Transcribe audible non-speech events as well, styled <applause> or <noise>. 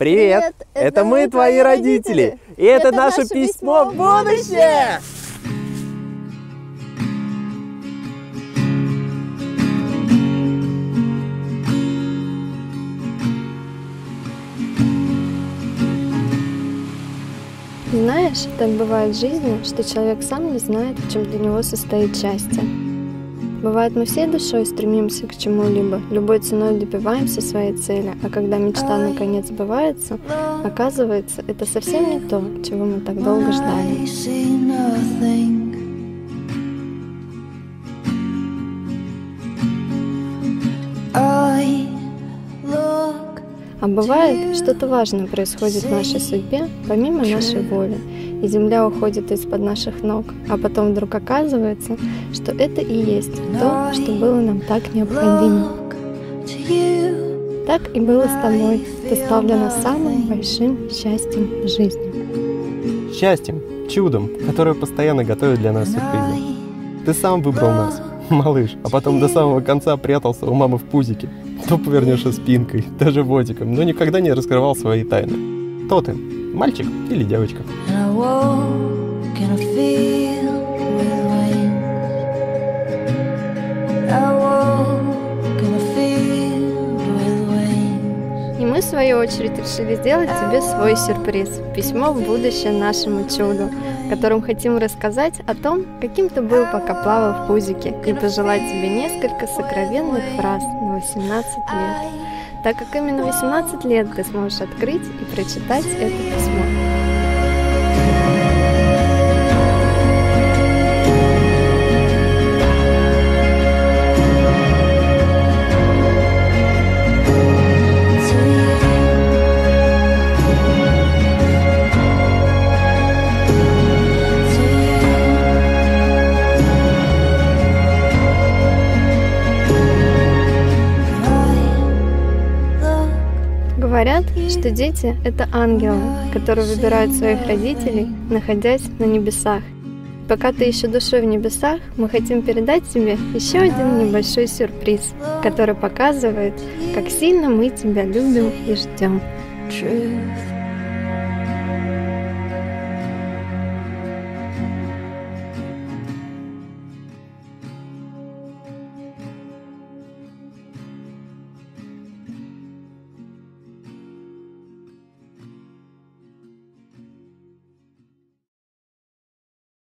Привет! Это мы, твои родители! И это наше письмо в будущее! Знаешь, так бывает в жизни, что человек сам не знает, в чем для него состоит счастье. Бывает, мы всей душой стремимся к чему-либо, любой ценой добиваемся своей цели, а когда мечта наконец сбывается, оказывается, это совсем не то, чего мы так долго ждали. А бывает, что-то важное происходит в нашей судьбе, помимо нашей воли, и земля уходит из-под наших ног, а потом вдруг оказывается, что это и есть то, что было нам так необходимо. Так и было с тобой. Ты стал для нас самым большим счастьем в жизни. Счастьем, чудом, которое постоянно готовит для нас сюрпризы. Ты сам выбрал нас, малыш, а потом до самого конца прятался у мамы в пузике. То повернешься спинкой, <laughs> даже животиком, но никогда не раскрывал свои тайны. Кто ты? Мальчик или девочка? И мы, в свою очередь, решили сделать тебе свой сюрприз. Письмо в будущее нашему чуду, которым хотим рассказать о том, каким ты был, пока плавал в пузике, и пожелать тебе несколько сокровенных фраз на 18 лет. Так как именно 18 лет ты сможешь открыть и прочитать это письмо. Говорят, что дети – это ангелы, которые выбирают своих родителей, находясь на небесах. Пока ты еще душой в небесах, мы хотим передать тебе еще один небольшой сюрприз, который показывает, как сильно мы тебя любим и ждем. Truth.